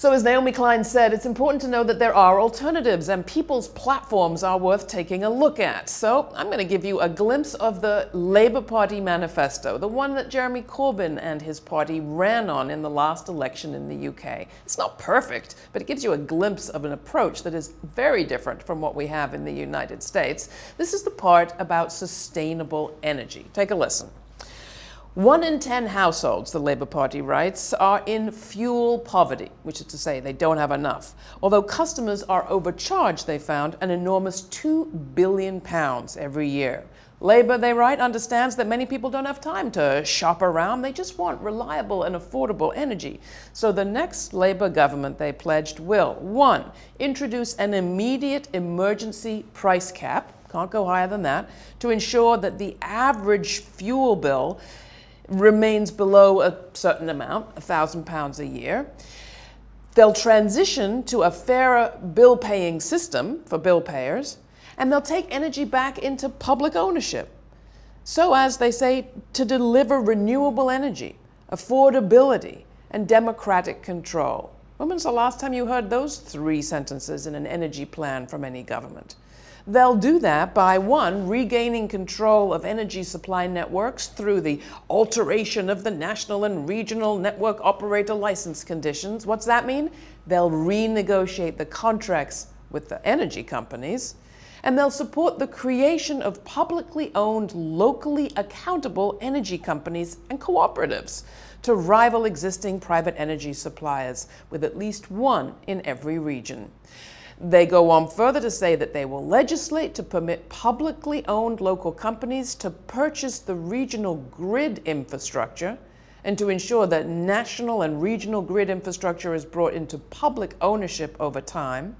So, as Naomi Klein said, it's important to know that there are alternatives and people's platforms are worth taking a look at. So, I'm going to give you a glimpse of the Labour Party manifesto, the one that Jeremy Corbyn and his party ran on in the last election in the UK. It's not perfect, but it gives you a glimpse of an approach that is very different from what we have in the United States. This is the part about sustainable energy. Take a listen. One in 10 households, the Labour Party writes, are in fuel poverty, which is to say they don't have enough. Although customers are overcharged, they found, an enormous £2 billion every year. Labour, they write, understands that many people don't have time to shop around. They just want reliable and affordable energy. So the next Labour government, they pledged, will one, introduce an immediate emergency price cap, can't go higher than that, to ensure that the average fuel bill remains below a certain amount, £1,000 a year. They'll transition to a fairer bill paying system for bill payers, and they'll take energy back into public ownership. So, as they say, to deliver renewable energy, affordability, and democratic control. When was the last time you heard those three sentences in an energy plan from any government? They'll do that by one, regaining control of energy supply networks through the alteration of the national and regional network operator license conditions. What's that mean? They'll renegotiate the contracts with the energy companies and they'll support the creation of publicly owned, locally accountable energy companies and cooperatives to rival existing private energy suppliers, with at least one in every region. They go on further to say that they will legislate to permit publicly owned local companies to purchase the regional grid infrastructure and to ensure that national and regional grid infrastructure is brought into public ownership over time.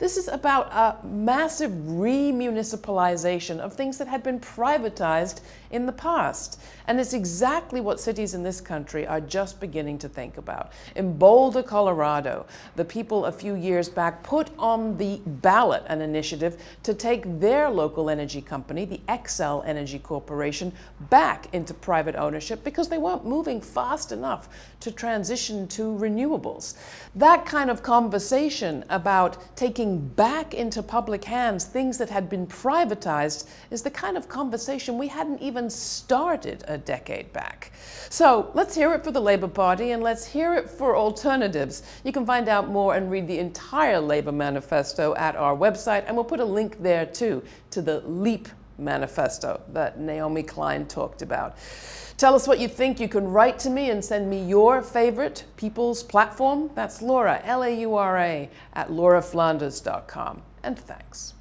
This is about a massive remunicipalization of things that had been privatized in the past. And it's exactly what cities in this country are just beginning to think about. In Boulder, Colorado, the people a few years back put on the ballot an initiative to take their local energy company, the Xcel Energy Corporation, back into private ownership because they weren't moving fast enough to transition to renewables. That kind of conversation about taking back into public hands things that had been privatized is the kind of conversation we hadn't even started a decade back. So let's hear it for the Labour Party and let's hear it for alternatives. You can find out more and read the entire Labour manifesto at our website, and we'll put a link there too to the LEAP manifesto that Naomi Klein talked about. Tell us what you think. You can write to me and send me your favorite people's platform. That's Laura, L A U R A, at lauraflanders.com. And thanks.